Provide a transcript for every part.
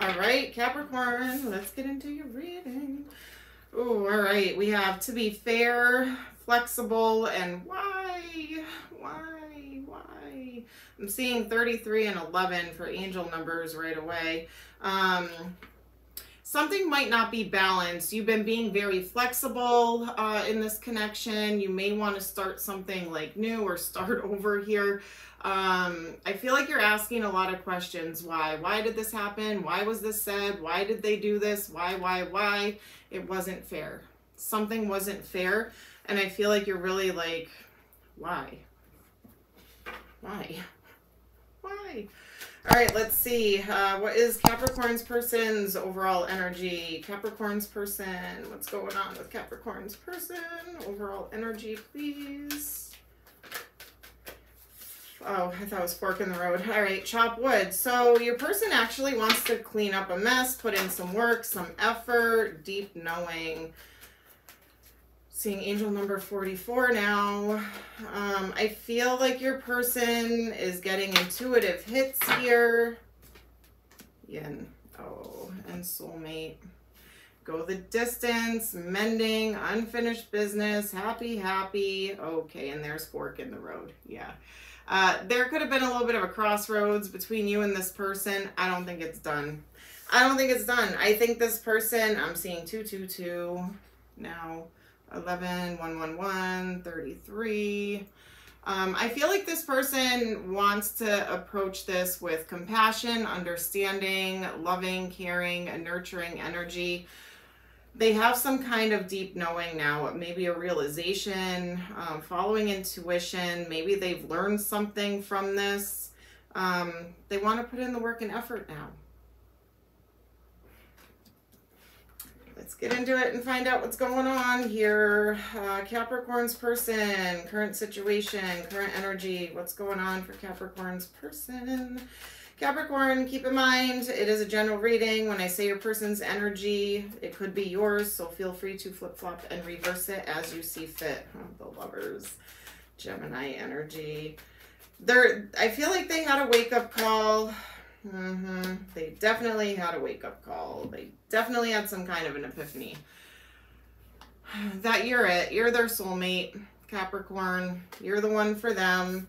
All right, Capricorn, let's get into your reading. Oh, all right. We have to be fair, flexible, and why? Why? Why? I'm seeing 33 and 11 for angel numbers right away. Um, something might not be balanced. You've been being very flexible uh, in this connection. You may want to start something like new or start over here. Um, I feel like you're asking a lot of questions. Why? Why did this happen? Why was this said? Why did they do this? Why, why, why? It wasn't fair. Something wasn't fair. And I feel like you're really like, why? Why? Why? All right, let's see. Uh, what is Capricorn's person's overall energy? Capricorn's person, what's going on with Capricorn's person? Overall energy, please. Oh, I thought it was fork in the road. All right, chop wood. So your person actually wants to clean up a mess, put in some work, some effort, deep knowing. Seeing angel number 44 now. Um, I feel like your person is getting intuitive hits here. Yin. Oh, and soulmate. Go the distance, mending, unfinished business, happy, happy. Okay, and there's fork in the road. Yeah. Uh, there could have been a little bit of a crossroads between you and this person. I don't think it's done. I don't think it's done. I think this person, I'm seeing 222 now, 11, 111, 33. Um, I feel like this person wants to approach this with compassion, understanding, loving, caring, and nurturing energy they have some kind of deep knowing now, maybe a realization, um, following intuition. Maybe they've learned something from this. Um, they want to put in the work and effort now. Let's get into it and find out what's going on here. Uh, Capricorn's person, current situation, current energy. What's going on for Capricorn's person? Capricorn, keep in mind, it is a general reading. When I say your person's energy, it could be yours, so feel free to flip-flop and reverse it as you see fit. Oh, the lovers, Gemini energy. They're, I feel like they had a wake-up call. Mm -hmm. They definitely had a wake-up call. They definitely had some kind of an epiphany. That you're it. You're their soulmate, Capricorn. You're the one for them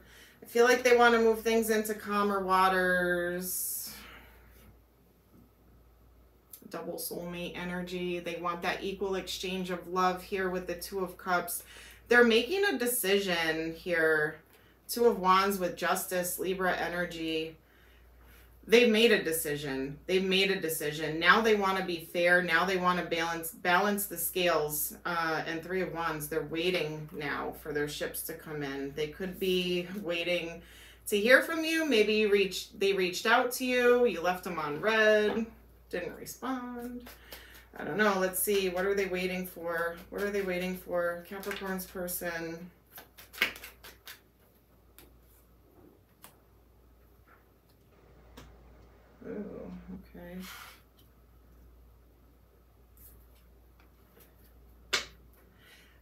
feel like they want to move things into calmer waters. Double soulmate energy. They want that equal exchange of love here with the Two of Cups. They're making a decision here. Two of Wands with Justice, Libra energy they've made a decision. They've made a decision. Now they want to be fair. Now they want to balance balance the scales. Uh, and three of wands, they're waiting now for their ships to come in. They could be waiting to hear from you. Maybe you reached they reached out to you. You left them on read. Didn't respond. I don't know. Let's see. What are they waiting for? What are they waiting for? Capricorn's person. Oh, okay.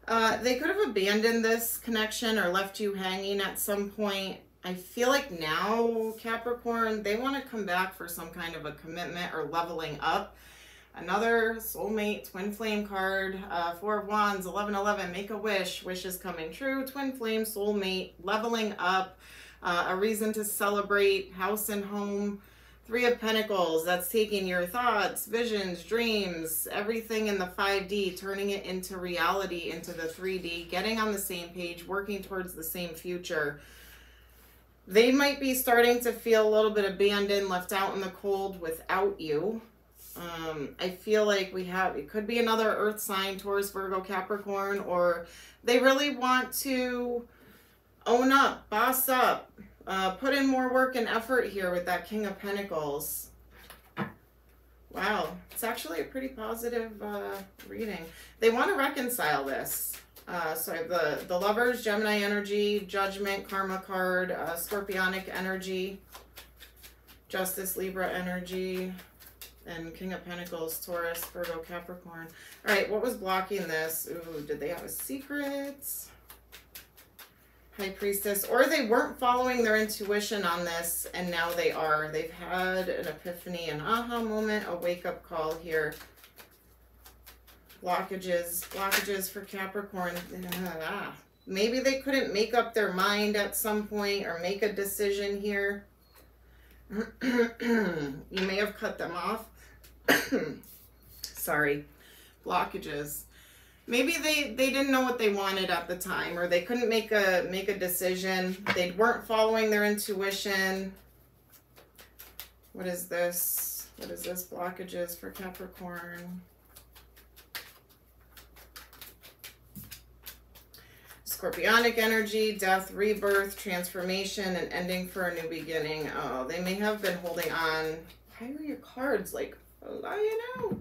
Uh, they could have abandoned this connection or left you hanging at some point. I feel like now, Capricorn, they want to come back for some kind of a commitment or leveling up. Another soulmate twin flame card, uh, Four of Wands, 1111, make a wish, wish is coming true, twin flame, soulmate, leveling up, uh, a reason to celebrate, house and home, Three of Pentacles, that's taking your thoughts, visions, dreams, everything in the 5D, turning it into reality, into the 3D, getting on the same page, working towards the same future. They might be starting to feel a little bit abandoned, left out in the cold without you. Um, I feel like we have, it could be another earth sign, Taurus, Virgo, Capricorn, or they really want to own up, boss up, uh, put in more work and effort here with that King of Pentacles. Wow, it's actually a pretty positive uh, reading. They want to reconcile this. Uh, so the, the Lovers, Gemini energy, Judgment, Karma card, uh, Scorpionic energy, Justice, Libra energy, and King of Pentacles, Taurus, Virgo, Capricorn. All right, what was blocking this? Ooh, did they have a secret? High Priestess, or they weren't following their intuition on this, and now they are. They've had an epiphany, an aha moment, a wake up call here. Blockages, blockages for Capricorn. Maybe they couldn't make up their mind at some point or make a decision here. you may have cut them off. Sorry. Blockages maybe they they didn't know what they wanted at the time or they couldn't make a make a decision. They weren't following their intuition. What is this? What is this? Blockages for capricorn. Scorpionic energy death rebirth transformation and ending for a new beginning. Oh they may have been holding on. Why are your cards like flying out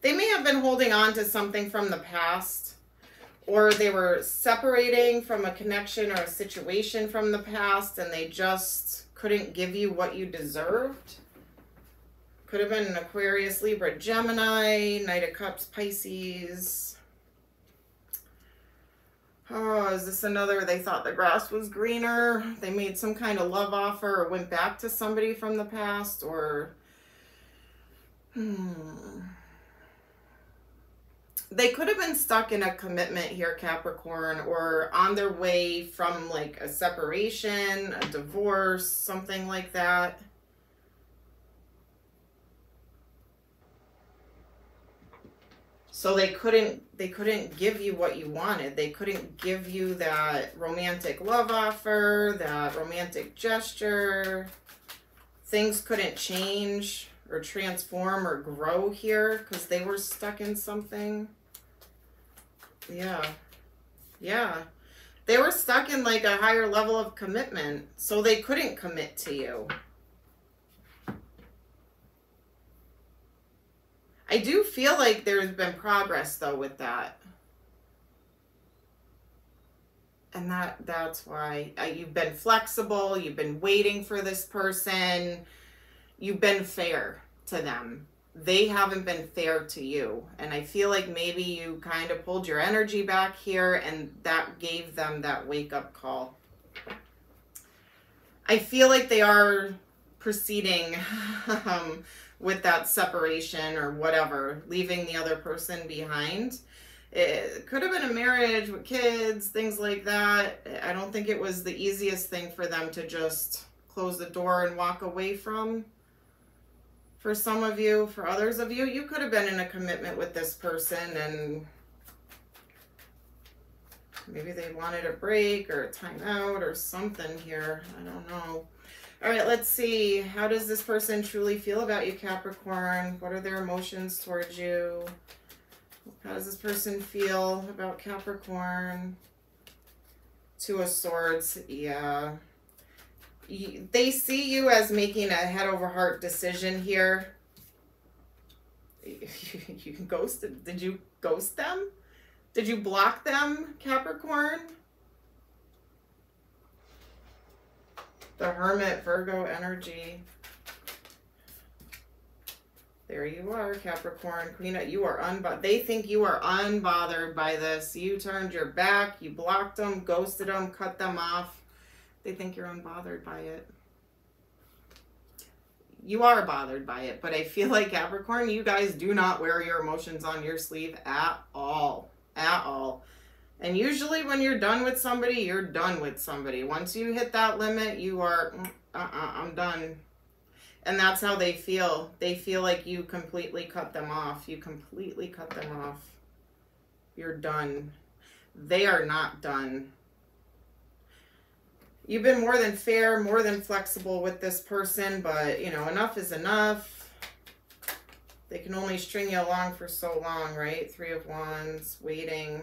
they may have been holding on to something from the past, or they were separating from a connection or a situation from the past and they just couldn't give you what you deserved. Could have been an Aquarius, Libra, Gemini, Knight of Cups, Pisces. Oh, is this another? They thought the grass was greener. They made some kind of love offer or went back to somebody from the past or. Hmm they could have been stuck in a commitment here, Capricorn, or on their way from like a separation, a divorce, something like that. So they couldn't they couldn't give you what you wanted. They couldn't give you that romantic love offer, that romantic gesture. Things couldn't change or transform or grow here because they were stuck in something. Yeah. Yeah. They were stuck in like a higher level of commitment, so they couldn't commit to you. I do feel like there's been progress though with that. And that that's why uh, you've been flexible, you've been waiting for this person, you've been fair to them they haven't been fair to you. And I feel like maybe you kind of pulled your energy back here and that gave them that wake up call. I feel like they are proceeding um, with that separation or whatever, leaving the other person behind. It could have been a marriage with kids, things like that. I don't think it was the easiest thing for them to just close the door and walk away from for some of you, for others of you, you could have been in a commitment with this person and maybe they wanted a break or a timeout or something here. I don't know. All right, let's see. How does this person truly feel about you, Capricorn? What are their emotions towards you? How does this person feel about Capricorn? Two of Swords, yeah they see you as making a head over heart decision here. You can ghost. Did you ghost them? Did you block them, Capricorn? The Hermit, Virgo energy. There you are, Capricorn. Queen, you are unbothered. They think you are unbothered by this. You turned your back, you blocked them, ghosted them, cut them off they think you're unbothered by it. You are bothered by it, but I feel like Capricorn, you guys do not wear your emotions on your sleeve at all. At all. And usually when you're done with somebody, you're done with somebody. Once you hit that limit, you are, uh-uh, I'm done. And that's how they feel. They feel like you completely cut them off. You completely cut them off. You're done. They are not done you've been more than fair, more than flexible with this person, but you know, enough is enough. They can only string you along for so long, right? Three of Wands, waiting.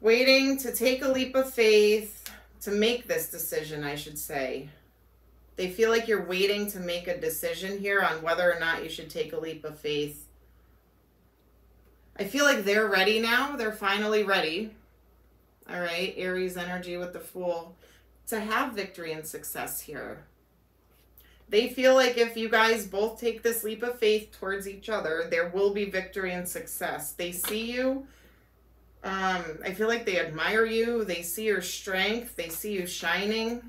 Waiting to take a leap of faith, to make this decision, I should say. They feel like you're waiting to make a decision here on whether or not you should take a leap of faith. I feel like they're ready now. They're finally ready all right, Aries energy with the Fool, to have victory and success here. They feel like if you guys both take this leap of faith towards each other, there will be victory and success. They see you Um, I feel like they admire you. They see your strength. They see you shining.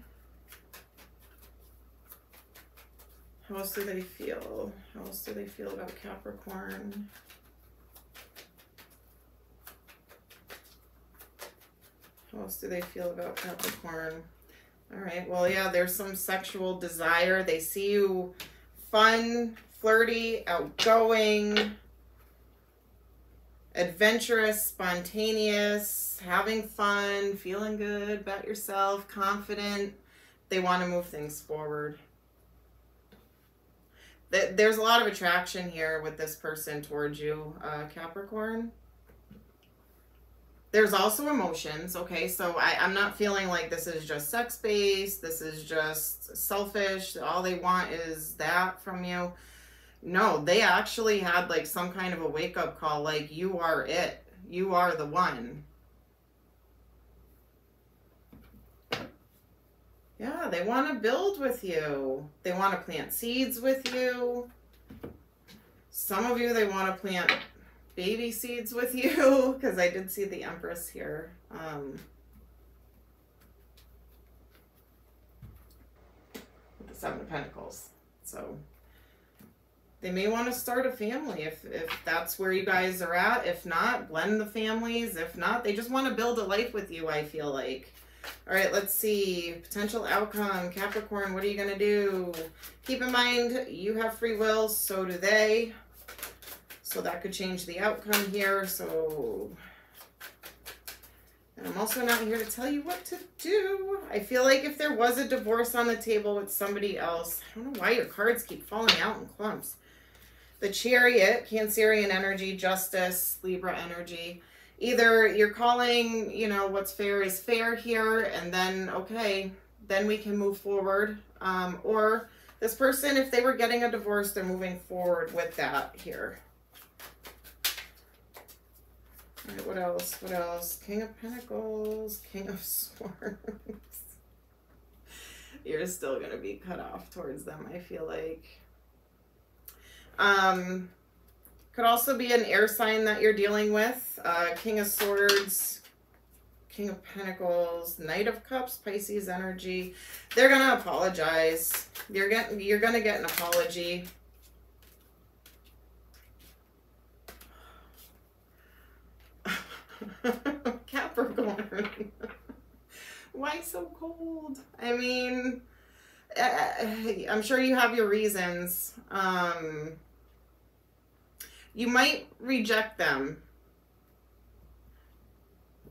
How else do they feel? How else do they feel about Capricorn? How else do they feel about Capricorn? All right, well, yeah, there's some sexual desire. They see you fun, flirty, outgoing, adventurous, spontaneous, having fun, feeling good about yourself, confident. They want to move things forward. There's a lot of attraction here with this person towards you, uh, Capricorn. There's also emotions, okay? So I, I'm not feeling like this is just sex based, this is just selfish. All they want is that from you. No, they actually had like some kind of a wake up call like, you are it, you are the one. Yeah, they want to build with you. They want to plant seeds with you. Some of you, they want to plant baby seeds with you because I did see the Empress here. Um, the Seven of Pentacles. So they may want to start a family if, if that's where you guys are at. If not, blend the families. If not, they just want to build a life with you, I feel like. All right, let's see. Potential outcome. Capricorn, what are you going to do? Keep in mind, you have free will, so do they. So that could change the outcome here. So, and I'm also not here to tell you what to do. I feel like if there was a divorce on the table with somebody else, I don't know why your cards keep falling out in clumps. The Chariot, Cancerian energy, Justice, Libra energy. Either you're calling, you know, what's fair is fair here, and then, okay, then we can move forward. Um, or this person, if they were getting a divorce, they're moving forward with that here. All right, what else? What else? King of Pentacles, King of Swords. You're still going to be cut off towards them, I feel like. Um, could also be an air sign that you're dealing with. Uh, King of Swords, King of Pentacles, Knight of Cups, Pisces energy. They're going to apologize. You're, getting, you're going to get an apology. Capricorn. Why so cold? I mean, I'm sure you have your reasons. Um, you might reject them.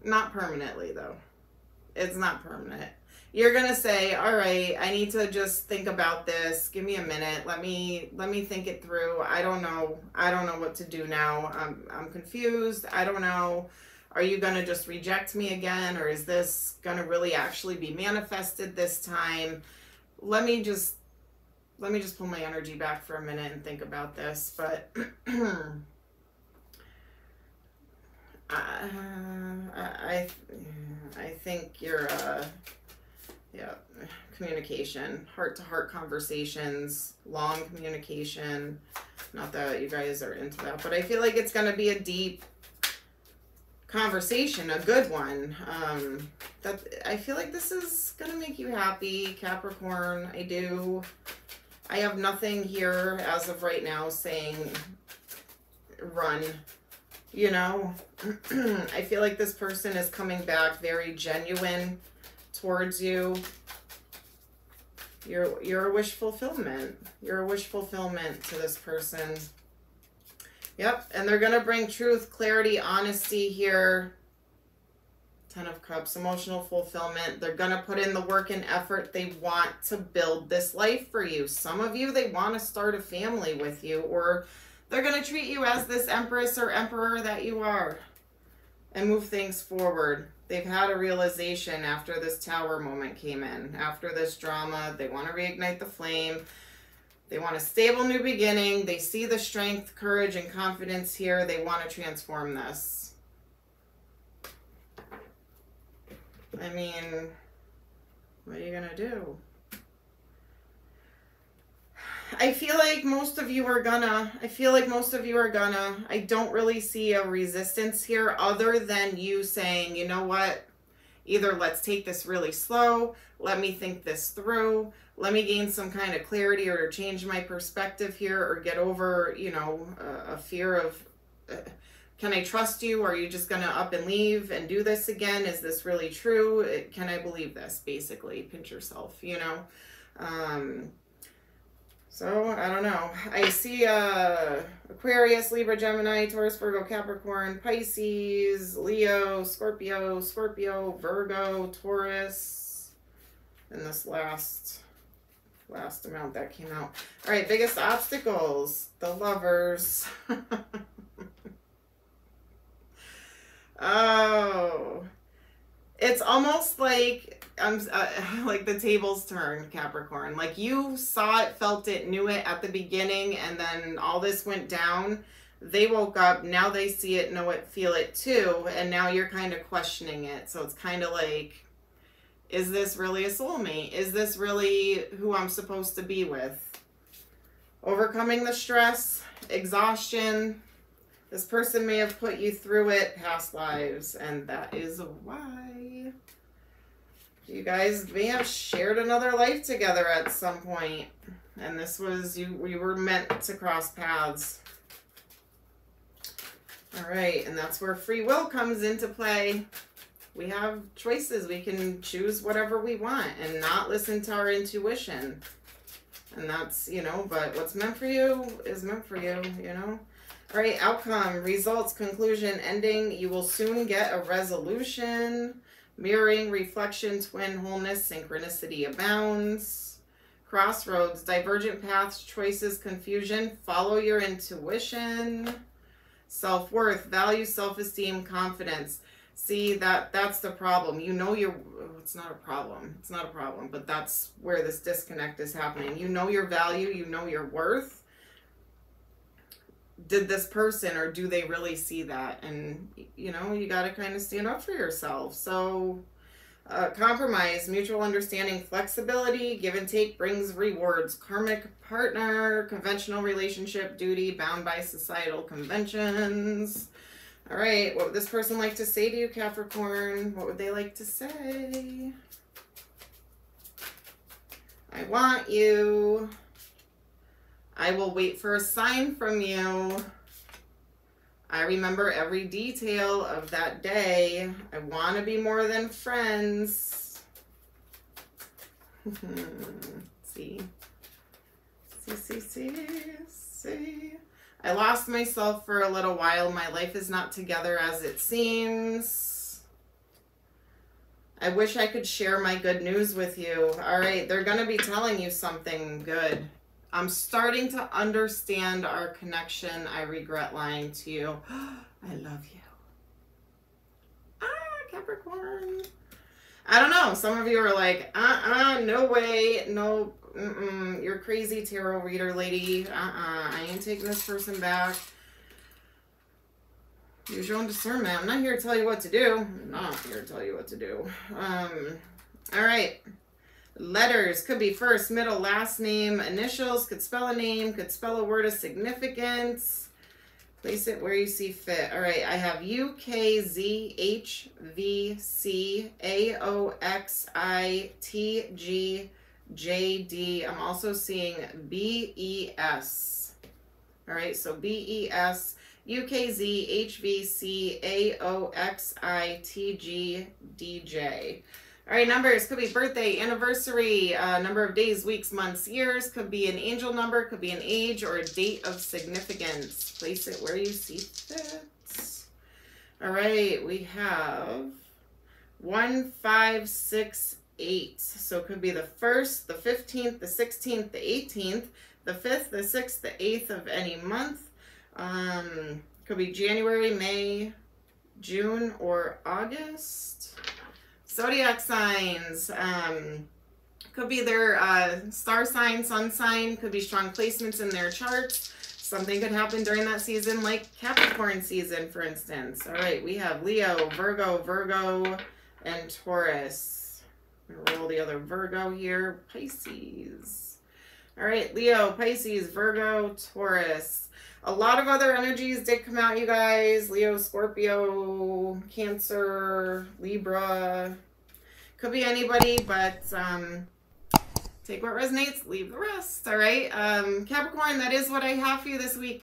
Not permanently, though. It's not permanent. You're gonna say, "All right, I need to just think about this. Give me a minute. Let me let me think it through. I don't know. I don't know what to do now. I'm I'm confused. I don't know." Are you going to just reject me again? Or is this going to really actually be manifested this time? Let me just, let me just pull my energy back for a minute and think about this. But I, I think you're, uh, yeah, communication, heart to heart conversations, long communication. Not that you guys are into that, but I feel like it's going to be a deep, conversation, a good one. Um, that I feel like this is gonna make you happy, Capricorn. I do. I have nothing here as of right now saying run. You know, I feel like this person is coming back very genuine towards you. You're you're a wish fulfillment. You're a wish fulfillment to this person. Yep, and they're going to bring truth, clarity, honesty here. Ten of Cups, emotional fulfillment. They're going to put in the work and effort. They want to build this life for you. Some of you, they want to start a family with you, or they're going to treat you as this empress or emperor that you are and move things forward. They've had a realization after this tower moment came in. After this drama, they want to reignite the flame. They want a stable new beginning. They see the strength, courage, and confidence here. They want to transform this. I mean, what are you going to do? I feel like most of you are gonna. I feel like most of you are gonna. I don't really see a resistance here other than you saying, you know what? Either let's take this really slow, let me think this through, let me gain some kind of clarity or change my perspective here or get over, you know, a, a fear of. Uh, can I trust you? Are you just going to up and leave and do this again? Is this really true? Can I believe this? Basically, pinch yourself, you know? Um, so, I don't know. I see uh, Aquarius, Libra, Gemini, Taurus, Virgo, Capricorn, Pisces, Leo, Scorpio, Scorpio, Virgo, Taurus, and this last last amount that came out. All right, biggest obstacles, the lovers. Oh, it's almost like I'm uh, like the tables turned, Capricorn. Like you saw it, felt it, knew it at the beginning, and then all this went down. They woke up. Now they see it, know it, feel it too, and now you're kind of questioning it. So it's kind of like, is this really a soulmate? Is this really who I'm supposed to be with? Overcoming the stress, exhaustion, this person may have put you through it, past lives, and that is why. You guys may have shared another life together at some point, and this was you. We were meant to cross paths. All right, and that's where free will comes into play. We have choices. We can choose whatever we want and not listen to our intuition. And that's, you know, but what's meant for you is meant for you, you know? All right, outcome, results, conclusion, ending. You will soon get a resolution. Mirroring, reflections twin, wholeness, synchronicity abounds. Crossroads, divergent paths, choices, confusion. Follow your intuition. Self-worth, value, self-esteem, confidence. See, that that's the problem. You know you're, oh, it's not a problem. It's not a problem, but that's where this disconnect is happening. You know your value, you know your worth did this person or do they really see that? And you know you got to kind of stand up for yourself. So uh, compromise mutual understanding flexibility give and take brings rewards. Karmic partner conventional relationship duty bound by societal conventions. All right what would this person like to say to you capricorn? What would they like to say? I want you I will wait for a sign from you. I remember every detail of that day. I want to be more than friends. see. See, see, see, see. I lost myself for a little while. My life is not together as it seems. I wish I could share my good news with you. All right, they're going to be telling you something good. I'm starting to understand our connection. I regret lying to you. I love you. Ah, Capricorn. I don't know. Some of you are like, uh-uh, no way, no, mm-mm, you're crazy tarot reader lady. Uh-uh, I ain't taking this person back. Use your own discernment. I'm not here to tell you what to do. I'm not here to tell you what to do. Um, all right. Letters could be first, middle, last name, initials, could spell a name, could spell a word of significance. Place it where you see fit. All right, I have U K Z H V C A O X I T G J D. I'm also seeing B E S. All right, so B E S U K Z H V C A O X I T G D J. All right, numbers could be birthday, anniversary, uh, number of days, weeks, months, years. Could be an angel number, could be an age or a date of significance. Place it where you see fit. All right, we have one, five, six, eight. So it could be the first, the 15th, the 16th, the 18th, the 5th, the 6th, the 8th of any month. Um, could be January, May, June, or August. Zodiac signs. Um, could be their uh, star sign, sun sign, could be strong placements in their charts. Something could happen during that season, like Capricorn season, for instance. All right, we have Leo, Virgo, Virgo, and Taurus. Roll the other Virgo here, Pisces. All right, Leo, Pisces, Virgo, Taurus. A lot of other energies did come out, you guys. Leo, Scorpio, Cancer, Libra. Could be anybody, but um, take what resonates, leave the rest. All right. Um, Capricorn, that is what I have for you this week.